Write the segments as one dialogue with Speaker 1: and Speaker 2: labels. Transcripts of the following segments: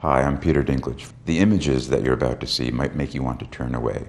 Speaker 1: Hi, I'm Peter Dinklage. The images that you're about to see might make you want to turn away.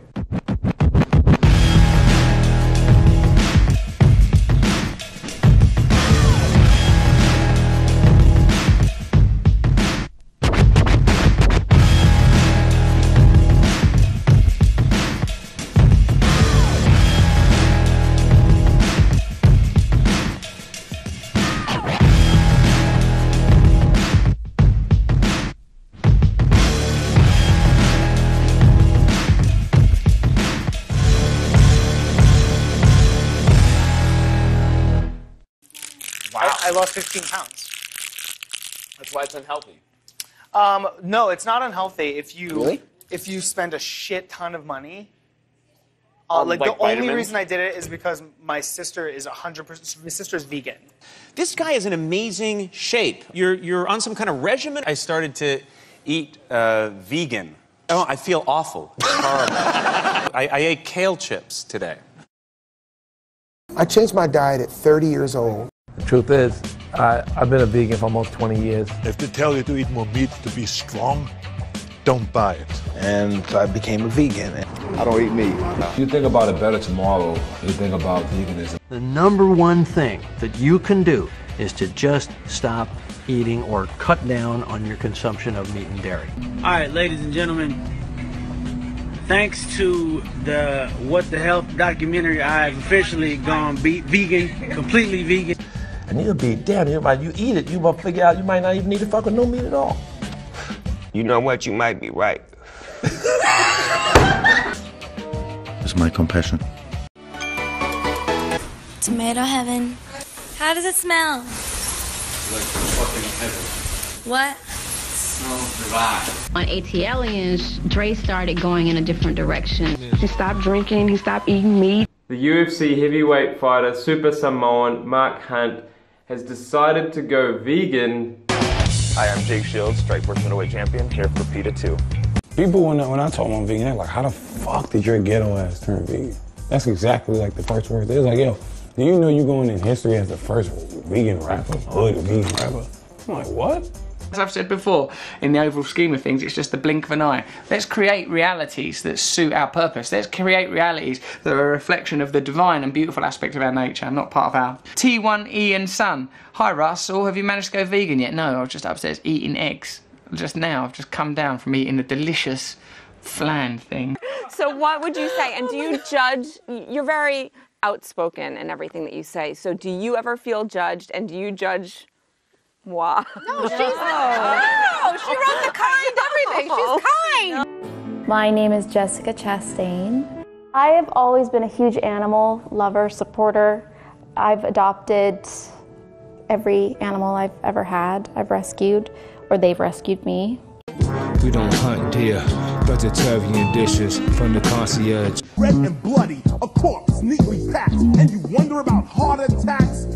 Speaker 2: I, I lost 15 pounds.
Speaker 3: That's why it's unhealthy.
Speaker 2: Um, no, it's not unhealthy if you
Speaker 3: Really?
Speaker 2: if you spend a shit ton of money. Uh,
Speaker 3: On,
Speaker 2: like,
Speaker 3: like,
Speaker 2: the only
Speaker 3: vitamins?
Speaker 2: reason I did it is because my sister is 100%. My sister's vegan.
Speaker 4: This guy is in amazing shape. You're, you're on some kind of regimen?
Speaker 5: I started to eat uh, vegan. Oh, I feel awful. It's horrible. I, I ate kale chips today.
Speaker 6: I changed my diet at 30 years old.
Speaker 7: The truth is, I, I've been a vegan for almost 20 years.
Speaker 8: If they tell you to eat more meat to be strong, don't buy it.
Speaker 9: And so I became a vegan. I don't eat meat.
Speaker 7: If You think about a better tomorrow, you think about veganism.
Speaker 10: The number one thing that you can do is to just stop eating or cut down on your consumption of meat and dairy.
Speaker 11: All right, ladies and gentlemen, thanks to the What the Health documentary, I've officially gone be- vegan, completely vegan.
Speaker 7: And you'll be damn, you might you eat it, you might figure out you might not even need to fuck with no meat at all.
Speaker 9: You know what? You might be right.
Speaker 1: It's my compassion.
Speaker 12: Tomato heaven. How does it smell? Like fucking heaven. What?
Speaker 13: On ATLiens, Dre started going in a different direction.
Speaker 14: He stopped drinking, he stopped eating meat.
Speaker 15: The UFC heavyweight fighter Super Samoan Mark Hunt has decided to go vegan.
Speaker 16: Hi, I'm Jake Shields, Strikeforce middleweight champion, here for PETA 2.
Speaker 17: People, when I, when I told them I'm vegan, they're like, how the fuck did your ghetto ass turn vegan? That's exactly like the first words. They was like, yo, do you know you're going in history as the first vegan rapper, hood vegan rapper? I'm like, what?
Speaker 18: As I've said before, in the overall scheme of things, it's just the blink of an eye. Let's create realities that suit our purpose. Let's create realities that are a reflection of the divine and beautiful aspect of our nature, not part of our T1E and Sun. Hi Russell, have you managed to go vegan yet? No, I was just upstairs eating eggs. Just now, I've just come down from eating a delicious flan thing.
Speaker 19: So what would you say? And do you judge? You're very outspoken in everything that you say. So do you ever feel judged? And do you judge moi?
Speaker 20: No, she's no. She wrote the kind everything. She's kind.
Speaker 21: My name is Jessica Chastain. I have always been a huge animal lover, supporter. I've adopted every animal I've ever had. I've rescued, or they've rescued me.
Speaker 22: We don't hunt deer, vegetarian dishes from the concierge.
Speaker 23: Red and bloody, a corpse neatly packed, and you wonder about heart attacks.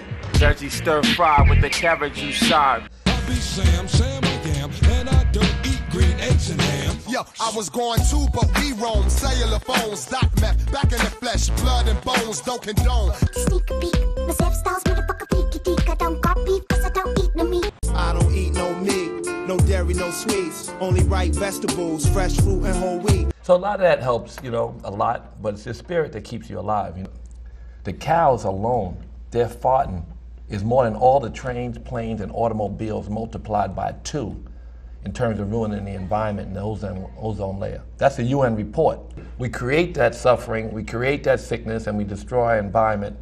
Speaker 24: Jersey stir fry with the cabbage you serve.
Speaker 8: I be Sam, Sam I am, and I don't eat green eggs and ham.
Speaker 23: Yo, I was going too, but we roam. Cellular phones, dot meth, back in the flesh, blood and bones, don't condone.
Speaker 12: Sneak a peek. My step styles motherfucker peeky deek. I don't got beef cause I don't eat no meat.
Speaker 23: I don't eat no meat, no dairy, no sweets. Only ripe vegetables, fresh fruit, and whole wheat.
Speaker 7: So a lot of that helps, you know, a lot, but it's the spirit that keeps you alive. You know? The cows alone, they're farting is more than all the trains, planes, and automobiles multiplied by two in terms of ruining the environment and the ozone, ozone layer. That's a UN report. We create that suffering, we create that sickness, and we destroy our environment,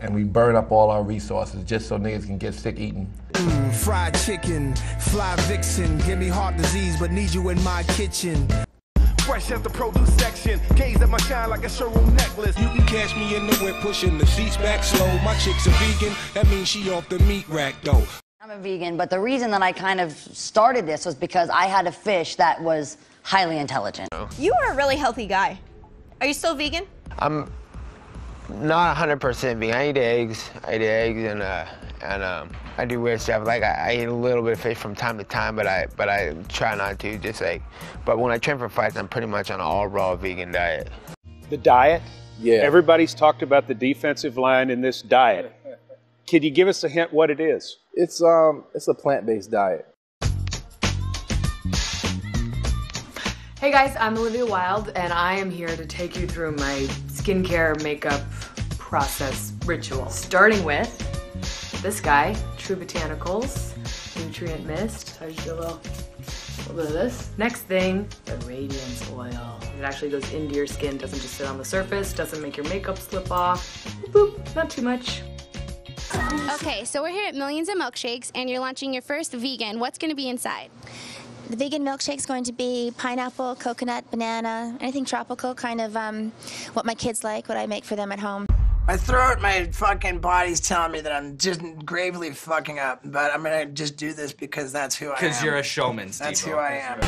Speaker 7: and we burn up all our resources just so niggas can get sick eating.
Speaker 23: Mm, fried chicken, fly vixen, give me heart disease, but need you in my kitchen.
Speaker 25: Fresh out the produce section, gaze at my shine like a showroom necklace.
Speaker 8: You can catch me in the whip pushing the seats back slow. My chick's a vegan, that means she off the meat rack though.
Speaker 26: I'm a vegan, but the reason that I kind of started this was because I had a fish that was highly intelligent.
Speaker 20: You are a really healthy guy. Are you still vegan?
Speaker 9: I'm not 100% vegan. I eat eggs. I eat eggs and uh and um I do weird stuff. Like I, I eat a little bit of fish from time to time, but I but I try not to. Just like, but when I train for fights, I'm pretty much on an all raw vegan diet.
Speaker 27: The diet?
Speaker 9: Yeah.
Speaker 27: Everybody's talked about the defensive line in this diet. Can you give us a hint what it is?
Speaker 9: It's um it's a plant-based diet.
Speaker 28: Hey guys, I'm Olivia Wilde, and I am here to take you through my skincare makeup process ritual. Starting with this guy, True Botanicals Nutrient Mist. I just do a little, little bit of this. Next thing, the Radiance Oil. It actually goes into your skin, doesn't just sit on the surface, doesn't make your makeup slip off. Boop, boop, not too much.
Speaker 13: Okay, so we're here at Millions of Milkshakes, and you're launching your first vegan. What's going to be inside?
Speaker 12: The vegan milkshake's going to be pineapple, coconut, banana, anything tropical, kind of um, what my kids like, what I make for them at home.
Speaker 17: My throat, my fucking body's telling me that I'm just gravely fucking up, but I'm gonna just do this because that's who I am.
Speaker 29: Because you're a showman, Steve.
Speaker 17: That's who I am.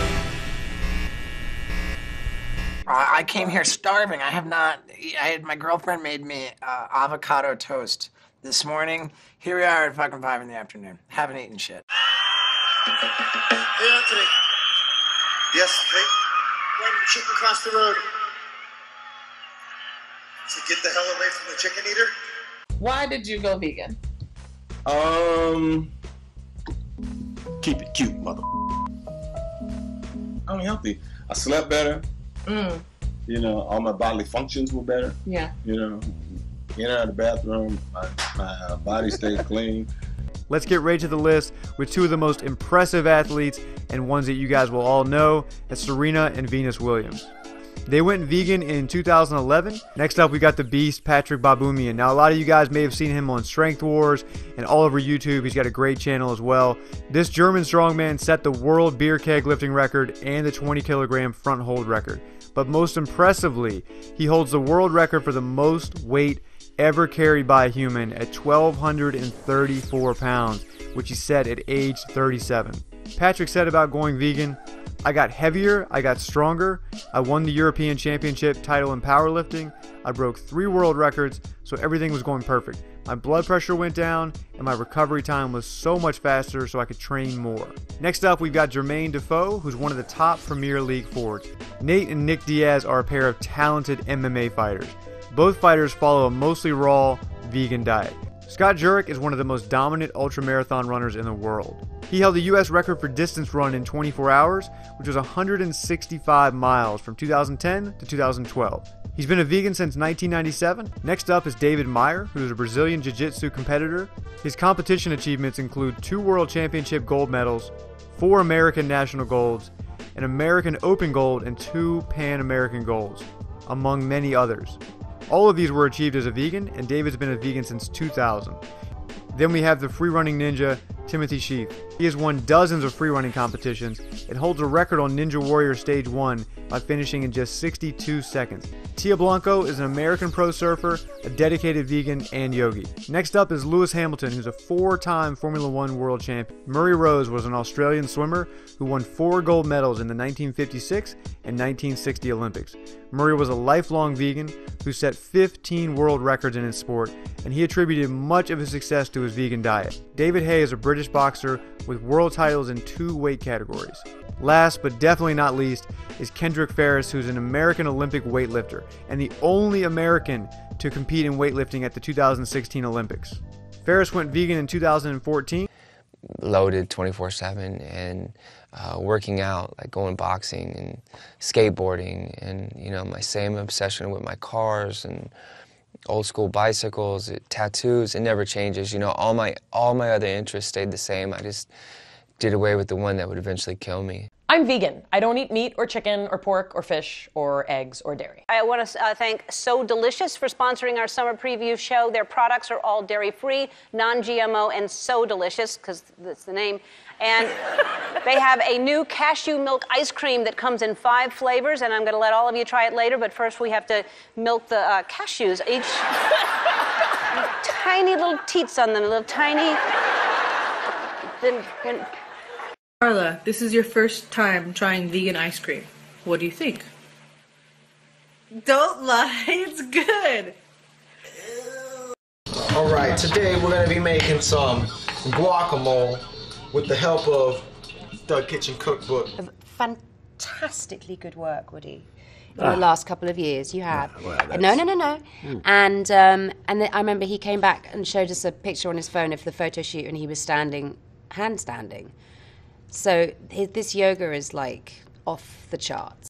Speaker 17: I I came here starving. I have not. I had my girlfriend made me uh, avocado toast this morning. Here we are at fucking five in the afternoon. Haven't eaten shit.
Speaker 30: Hey, Anthony. Yes, hey. Why did the chicken cross the road? To get the hell away from the chicken eater?
Speaker 18: Why did you go vegan?
Speaker 1: Um, keep it cute, mother. I'm healthy. I slept better.
Speaker 18: Mm.
Speaker 1: You know, all my bodily functions were better.
Speaker 18: Yeah.
Speaker 1: You know, in and out of the bathroom, my, my uh, body stays clean.
Speaker 31: Let's get right to the list with two of the most impressive athletes and ones that you guys will all know. That's Serena and Venus Williams. They went vegan in 2011. Next up, we got the beast, Patrick Baboumian. Now, a lot of you guys may have seen him on Strength Wars and all over YouTube. He's got a great channel as well. This German strongman set the world beer keg lifting record and the 20 kilogram front hold record. But most impressively, he holds the world record for the most weight ever carried by a human at 1,234 pounds, which he set at age 37. Patrick said about going vegan, I got heavier, I got stronger, I won the European Championship title in powerlifting, I broke three world records, so everything was going perfect. My blood pressure went down, and my recovery time was so much faster so I could train more. Next up, we've got Jermain Defoe, who's one of the top Premier League forwards. Nate and Nick Diaz are a pair of talented MMA fighters. Both fighters follow a mostly raw, vegan diet. Scott Jurek is one of the most dominant ultramarathon runners in the world. He held the U.S. record for distance run in 24 hours, which was 165 miles from 2010 to 2012. He's been a vegan since 1997. Next up is David Meyer, who is a Brazilian Jiu Jitsu competitor. His competition achievements include two World Championship gold medals, four American national golds, an American Open gold, and two Pan American golds, among many others. All of these were achieved as a vegan, and David's been a vegan since 2000. Then we have the free running ninja, Timothy Shieff. He has won dozens of free running competitions and holds a record on Ninja Warrior Stage 1 by finishing in just 62 seconds. Tia Blanco is an American pro surfer, a dedicated vegan, and yogi. Next up is Lewis Hamilton, who's a four time Formula One world champion. Murray Rose was an Australian swimmer who won four gold medals in the 1956 and 1960 Olympics. Murray was a lifelong vegan who set 15 world records in his sport, and he attributed much of his success to his vegan diet. David Haye is a British boxer with world titles in two weight categories. Last but definitely not least is Kendrick Farris, who's an American Olympic weightlifter and the only American to compete in weightlifting at the 2016 Olympics. Farris went vegan in 2014.
Speaker 32: loaded 24 7 and uh, working out, like going boxing and skateboarding, and you know, my same obsession with my cars and old school bicycles, tattoos, it never changes. You know, all my all my other interests stayed the same. I just did away with the one that would eventually kill me.
Speaker 33: I'm vegan. I don't eat meat or chicken or pork or fish or eggs or dairy.
Speaker 34: I want to uh, thank So Delicious for sponsoring our summer preview show. Their products are all dairy free, non GMO, and so delicious, because that's the name. And they have a new cashew milk ice cream that comes in five flavors, and I'm going to let all of you try it later, but first we have to milk the uh, cashews. Each tiny little teats on them, little tiny. Then, then,
Speaker 35: Carla, this is your first time trying vegan ice cream. What do you think?
Speaker 36: Don't lie, it's good.
Speaker 16: All right, today we're gonna be making some guacamole with the help of Thug Kitchen Cookbook.
Speaker 37: Fantastically good work, Woody. In
Speaker 16: Ah.
Speaker 37: the last couple of years, you have.
Speaker 16: well,
Speaker 37: Uh, no, no, no, no.
Speaker 16: Hmm.
Speaker 37: And um, and then I remember he came back and showed us a picture on his phone of the photo shoot, and he was standing, handstanding. So his, this yoga is like off the charts.